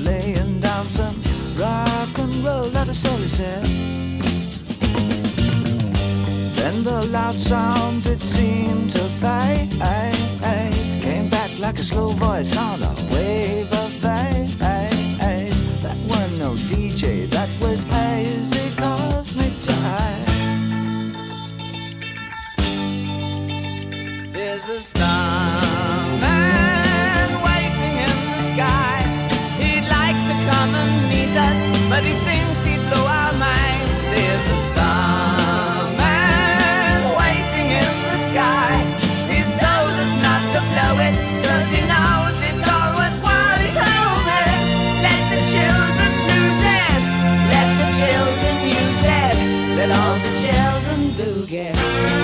laying down some rock and roll, that he said. Then the loud sound it seemed to fade. Came back like a slow voice on a wave of fade. That was no DJ, that was hazy cosmic jive. There's a starman waiting in the sky. But he thinks he'd blow our minds. There's a starman waiting in the sky. He's told us not to blow it, cause he knows it's all worthwhile. He told let the children lose it, let the children use it, let all the children boogie. Give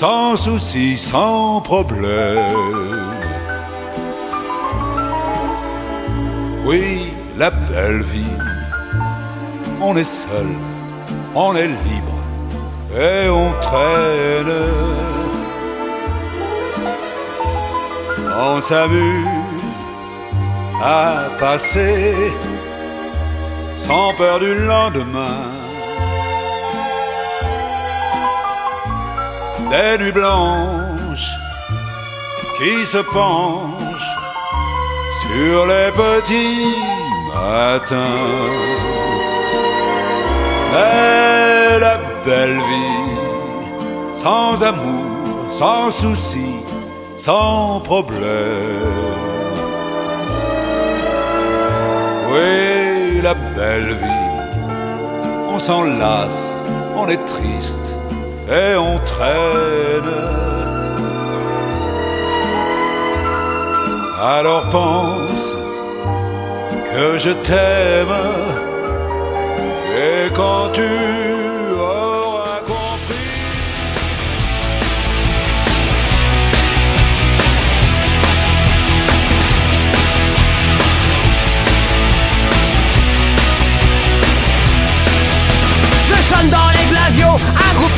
sans souci, sans problème. Oui, la belle vie, on est seul, on est libre et on traîne. On s'amuse à passer sans peur du lendemain. Des nuits blanches qui se penchent sur les petits matins. Mais la belle vie, sans amour, sans souci, sans problème. Oui, la belle vie, on s'en lasse, on est triste et on traîne. Alors pense que je t'aime et quand tu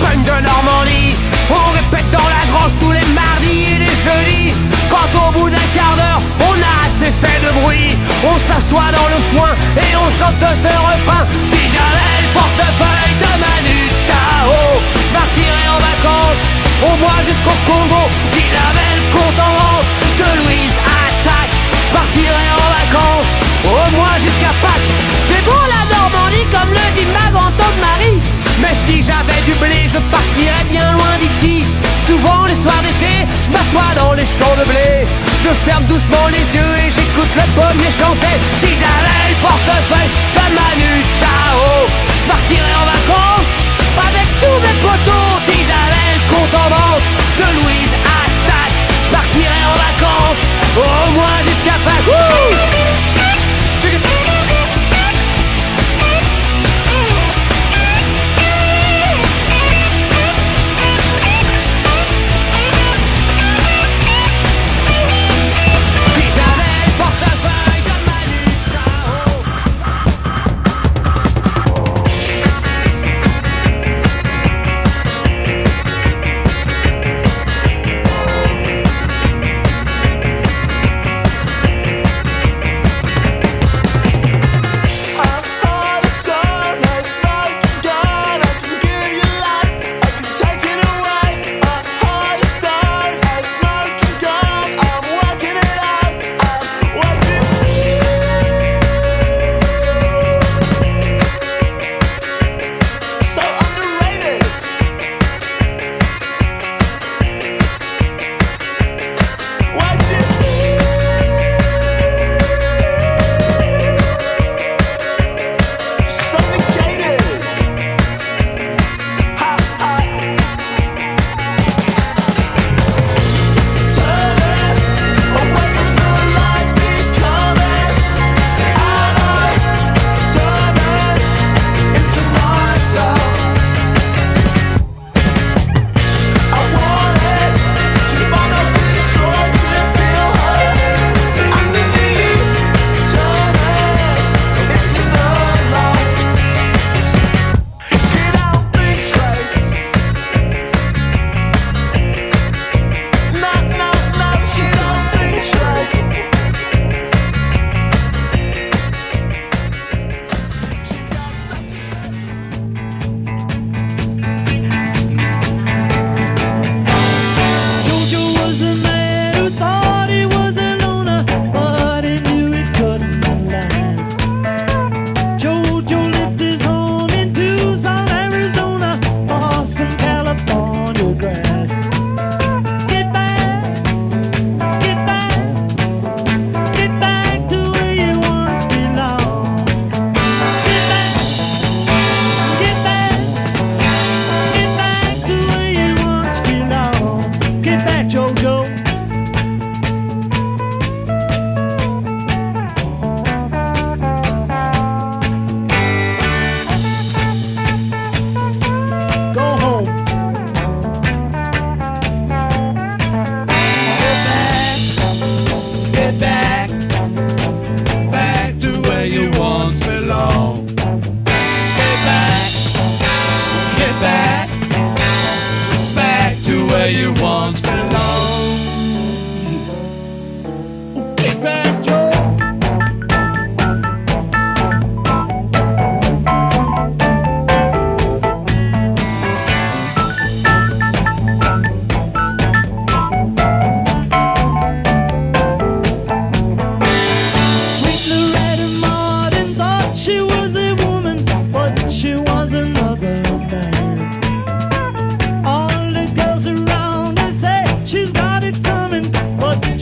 Funk de Normandie Je ferme doucement les yeux et j'écoute le pommier chanter Si j'avais le portefeuille de Manu Chao Je partirais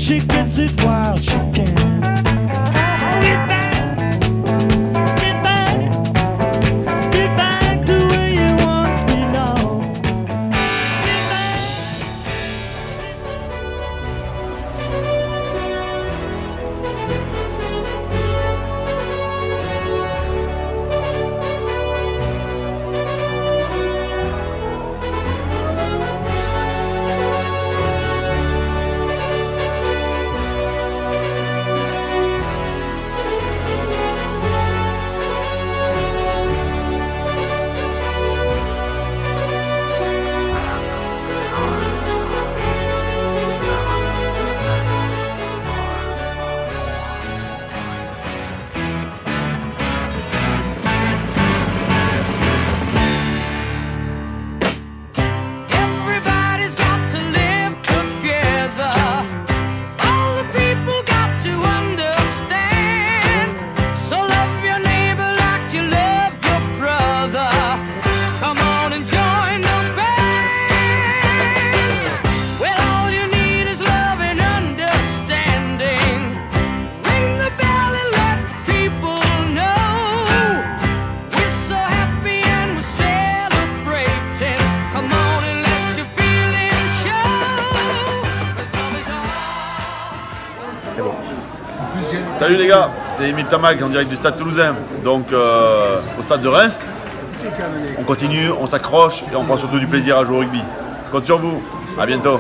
she gets it wild. c'est Émile Tamac en direct du stade toulousain, donc euh, au stade de Reims. On continue, on s'accroche et on prend surtout du plaisir à jouer au rugby. Je Compte sur vous, à bientôt.